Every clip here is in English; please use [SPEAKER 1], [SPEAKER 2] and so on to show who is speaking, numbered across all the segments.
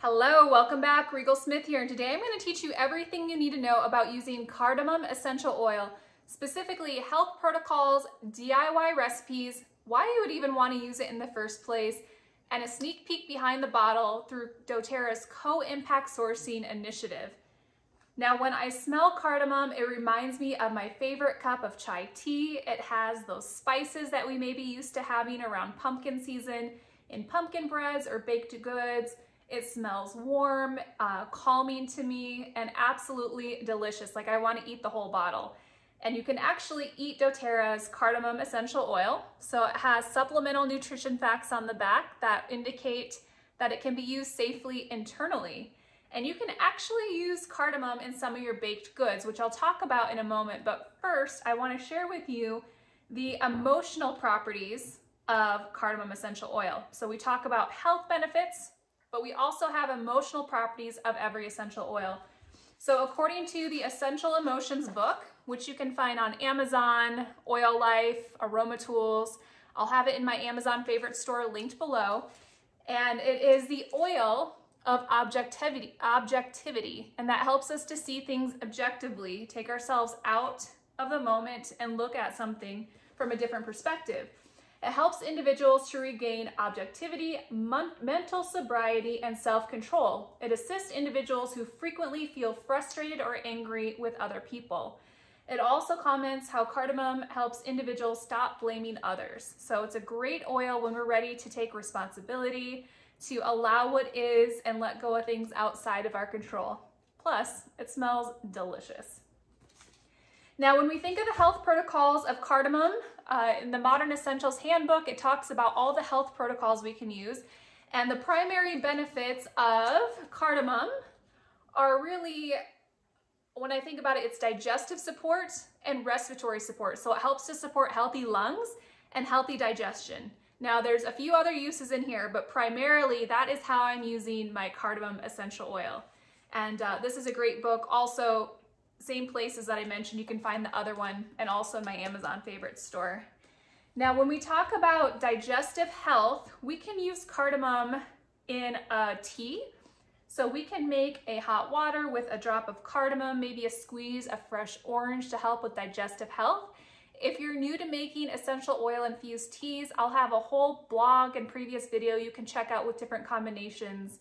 [SPEAKER 1] Hello, welcome back. Rigel Smith here, and today I'm going to teach you everything you need to know about using cardamom essential oil, specifically health protocols, DIY recipes, why you would even want to use it in the first place, and a sneak peek behind the bottle through doTERRA's Co-Impact Sourcing Initiative. Now, when I smell cardamom, it reminds me of my favorite cup of chai tea. It has those spices that we may be used to having around pumpkin season in pumpkin breads or baked goods, it smells warm, uh, calming to me, and absolutely delicious. Like I wanna eat the whole bottle. And you can actually eat doTERRA's cardamom essential oil. So it has supplemental nutrition facts on the back that indicate that it can be used safely internally. And you can actually use cardamom in some of your baked goods, which I'll talk about in a moment. But first, I wanna share with you the emotional properties of cardamom essential oil. So we talk about health benefits, but we also have emotional properties of every essential oil. So according to the Essential Emotions book, which you can find on Amazon, Oil Life, Aroma Tools, I'll have it in my Amazon favorite store linked below. And it is the oil of objectivity, objectivity, and that helps us to see things objectively, take ourselves out of the moment and look at something from a different perspective. It helps individuals to regain objectivity, mental sobriety, and self-control. It assists individuals who frequently feel frustrated or angry with other people. It also comments how cardamom helps individuals stop blaming others. So it's a great oil when we're ready to take responsibility, to allow what is and let go of things outside of our control. Plus, it smells delicious. Now, when we think of the health protocols of cardamom, uh, in the Modern Essentials Handbook, it talks about all the health protocols we can use. And the primary benefits of cardamom are really, when I think about it, it's digestive support and respiratory support. So it helps to support healthy lungs and healthy digestion. Now there's a few other uses in here, but primarily that is how I'm using my cardamom essential oil. And uh, this is a great book. Also, same places that I mentioned, you can find the other one and also my Amazon favorite store. Now, when we talk about digestive health, we can use cardamom in a tea. So we can make a hot water with a drop of cardamom, maybe a squeeze of fresh orange to help with digestive health. If you're new to making essential oil infused teas, I'll have a whole blog and previous video you can check out with different combinations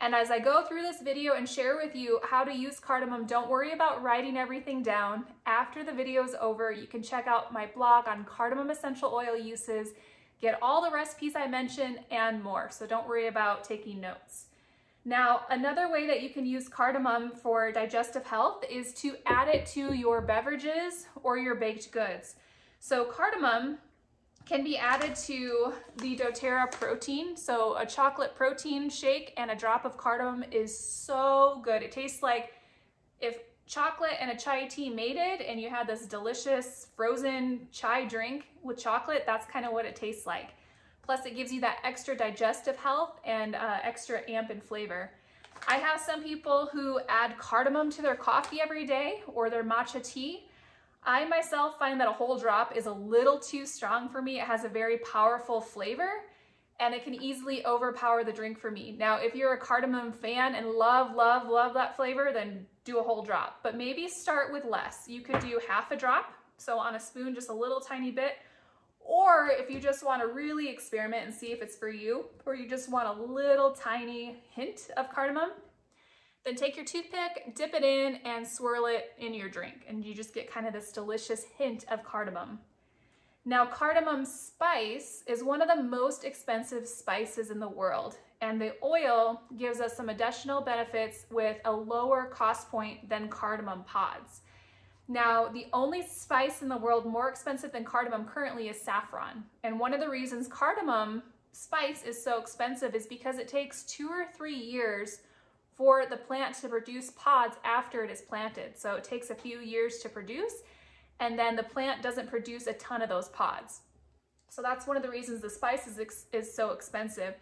[SPEAKER 1] and as I go through this video and share with you how to use cardamom, don't worry about writing everything down. After the video is over, you can check out my blog on cardamom essential oil uses, get all the recipes I mentioned and more. So don't worry about taking notes. Now, another way that you can use cardamom for digestive health is to add it to your beverages or your baked goods. So cardamom can be added to the doTERRA protein. So a chocolate protein shake and a drop of cardamom is so good. It tastes like if chocolate and a chai tea mated and you had this delicious frozen chai drink with chocolate, that's kind of what it tastes like. Plus it gives you that extra digestive health and uh, extra amp in flavor. I have some people who add cardamom to their coffee every day or their matcha tea. I myself find that a whole drop is a little too strong for me. It has a very powerful flavor and it can easily overpower the drink for me. Now, if you're a cardamom fan and love, love, love that flavor, then do a whole drop. But maybe start with less. You could do half a drop, so on a spoon, just a little tiny bit. Or if you just want to really experiment and see if it's for you, or you just want a little tiny hint of cardamom, then take your toothpick, dip it in, and swirl it in your drink. And you just get kind of this delicious hint of cardamom. Now, cardamom spice is one of the most expensive spices in the world, and the oil gives us some additional benefits with a lower cost point than cardamom pods. Now, the only spice in the world more expensive than cardamom currently is saffron. And one of the reasons cardamom spice is so expensive is because it takes two or three years for the plant to produce pods after it is planted. So it takes a few years to produce and then the plant doesn't produce a ton of those pods. So that's one of the reasons the spice is, is so expensive.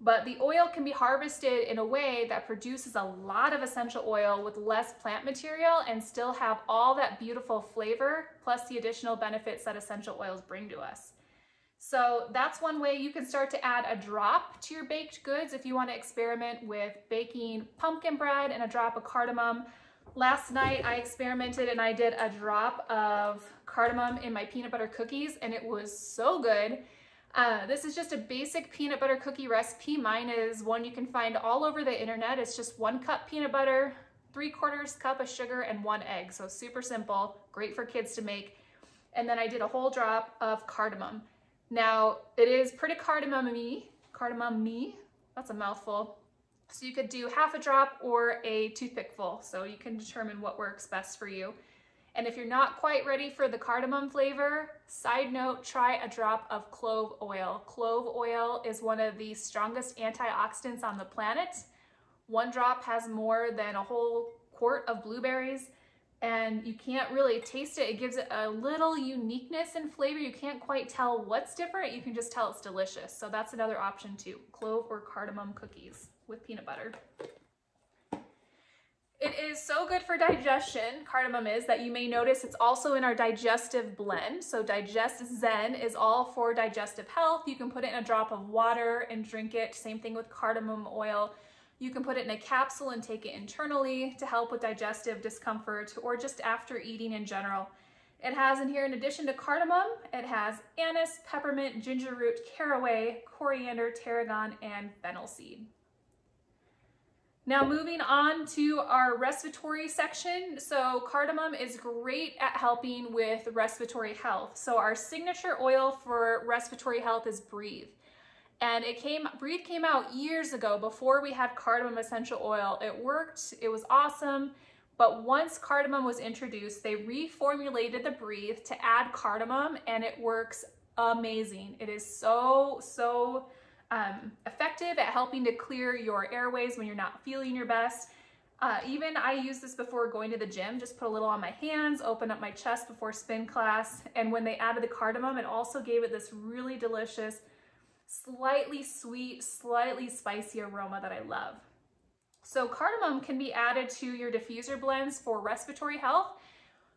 [SPEAKER 1] But the oil can be harvested in a way that produces a lot of essential oil with less plant material and still have all that beautiful flavor plus the additional benefits that essential oils bring to us. So that's one way you can start to add a drop to your baked goods if you want to experiment with baking pumpkin bread and a drop of cardamom. Last night I experimented and I did a drop of cardamom in my peanut butter cookies and it was so good. Uh, this is just a basic peanut butter cookie recipe. Mine is one you can find all over the internet. It's just one cup peanut butter, three quarters cup of sugar, and one egg. So super simple, great for kids to make. And then I did a whole drop of cardamom. Now, it is pretty cardamom-y, cardamom-y, that's a mouthful. So you could do half a drop or a toothpick full, so you can determine what works best for you. And if you're not quite ready for the cardamom flavor, side note, try a drop of clove oil. Clove oil is one of the strongest antioxidants on the planet. One drop has more than a whole quart of blueberries and you can't really taste it. It gives it a little uniqueness and flavor. You can't quite tell what's different. You can just tell it's delicious. So that's another option too, clove or cardamom cookies with peanut butter. It is so good for digestion, cardamom is, that you may notice it's also in our digestive blend. So Digest Zen is all for digestive health. You can put it in a drop of water and drink it. Same thing with cardamom oil. You can put it in a capsule and take it internally to help with digestive discomfort or just after eating in general. It has in here, in addition to cardamom, it has anise, peppermint, ginger root, caraway, coriander, tarragon, and fennel seed. Now moving on to our respiratory section. So cardamom is great at helping with respiratory health. So our signature oil for respiratory health is Breathe. And it came, Breathe came out years ago before we had cardamom essential oil. It worked, it was awesome. But once cardamom was introduced, they reformulated the Breathe to add cardamom and it works amazing. It is so, so um, effective at helping to clear your airways when you're not feeling your best. Uh, even I use this before going to the gym, just put a little on my hands, open up my chest before spin class. And when they added the cardamom, it also gave it this really delicious slightly sweet, slightly spicy aroma that I love. So cardamom can be added to your diffuser blends for respiratory health.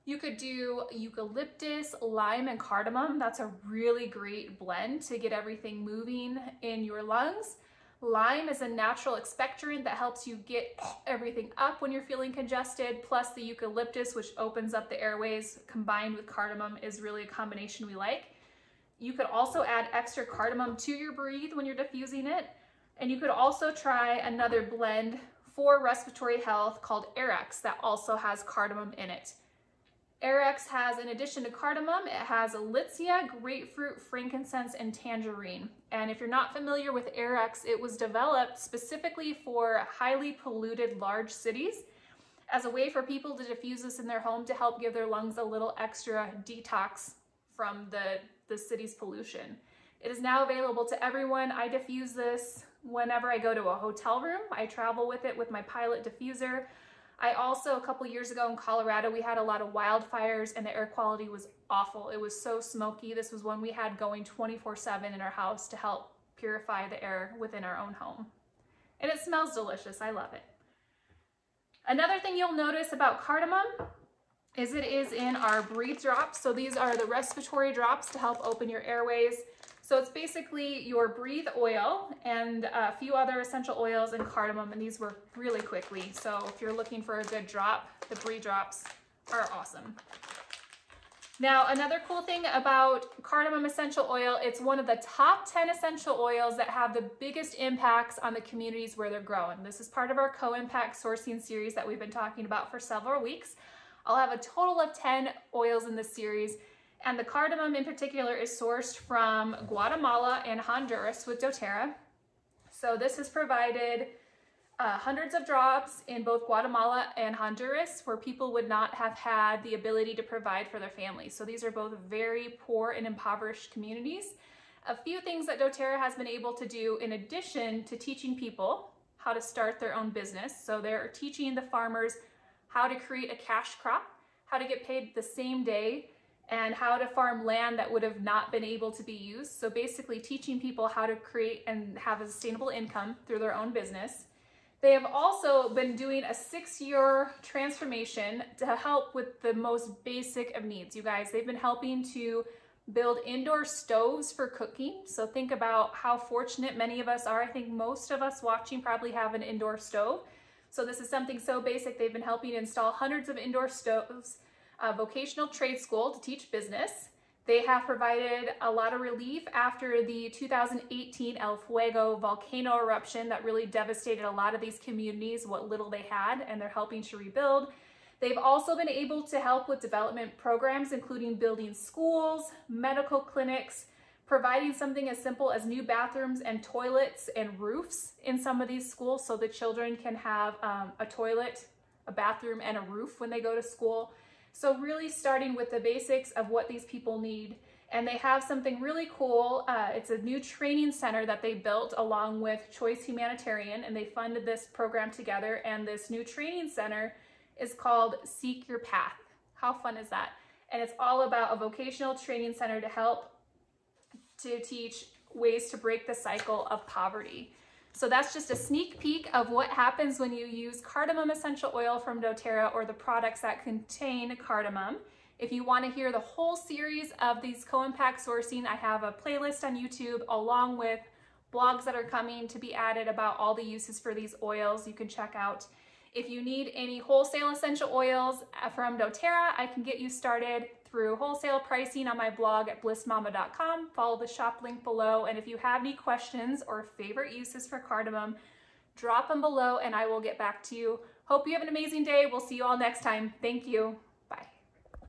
[SPEAKER 1] You could do eucalyptus, lime, and cardamom. That's a really great blend to get everything moving in your lungs. Lime is a natural expectorant that helps you get everything up when you're feeling congested, plus the eucalyptus, which opens up the airways, combined with cardamom is really a combination we like. You could also add extra cardamom to your breathe when you're diffusing it. And you could also try another blend for respiratory health called Airex that also has cardamom in it. Airex has, in addition to cardamom, it has Elixia, grapefruit, frankincense, and tangerine. And if you're not familiar with Airex, it was developed specifically for highly polluted large cities as a way for people to diffuse this in their home to help give their lungs a little extra detox from the the city's pollution. It is now available to everyone. I diffuse this whenever I go to a hotel room. I travel with it with my pilot diffuser. I also, a couple years ago in Colorado, we had a lot of wildfires and the air quality was awful. It was so smoky. This was one we had going 24 7 in our house to help purify the air within our own home. And it smells delicious. I love it. Another thing you'll notice about cardamom is it is in our breathe drops. So these are the respiratory drops to help open your airways. So it's basically your breathe oil and a few other essential oils and cardamom, and these work really quickly. So if you're looking for a good drop, the breathe drops are awesome. Now, another cool thing about cardamom essential oil, it's one of the top 10 essential oils that have the biggest impacts on the communities where they're growing. This is part of our co-impact sourcing series that we've been talking about for several weeks. I'll have a total of 10 oils in this series. And the cardamom in particular is sourced from Guatemala and Honduras with doTERRA. So this has provided uh, hundreds of drops in both Guatemala and Honduras where people would not have had the ability to provide for their families. So these are both very poor and impoverished communities. A few things that doTERRA has been able to do in addition to teaching people how to start their own business. So they're teaching the farmers how to create a cash crop, how to get paid the same day, and how to farm land that would have not been able to be used. So basically teaching people how to create and have a sustainable income through their own business. They have also been doing a six-year transformation to help with the most basic of needs. You guys, they've been helping to build indoor stoves for cooking. So think about how fortunate many of us are. I think most of us watching probably have an indoor stove. So this is something so basic. They've been helping install hundreds of indoor stoves, a vocational trade school to teach business. They have provided a lot of relief after the 2018 El Fuego volcano eruption that really devastated a lot of these communities, what little they had, and they're helping to rebuild. They've also been able to help with development programs, including building schools, medical clinics, providing something as simple as new bathrooms and toilets and roofs in some of these schools so the children can have um, a toilet, a bathroom, and a roof when they go to school. So really starting with the basics of what these people need. And they have something really cool. Uh, it's a new training center that they built along with Choice Humanitarian, and they funded this program together. And this new training center is called Seek Your Path. How fun is that? And it's all about a vocational training center to help to teach ways to break the cycle of poverty. So that's just a sneak peek of what happens when you use cardamom essential oil from doTERRA or the products that contain cardamom. If you want to hear the whole series of these co-impact sourcing, I have a playlist on YouTube along with blogs that are coming to be added about all the uses for these oils you can check out. If you need any wholesale essential oils uh, from doTERRA, I can get you started through wholesale pricing on my blog at blissedmama.com. Follow the shop link below. And if you have any questions or favorite uses for cardamom, drop them below and I will get back to you. Hope you have an amazing day. We'll see you all next time. Thank you.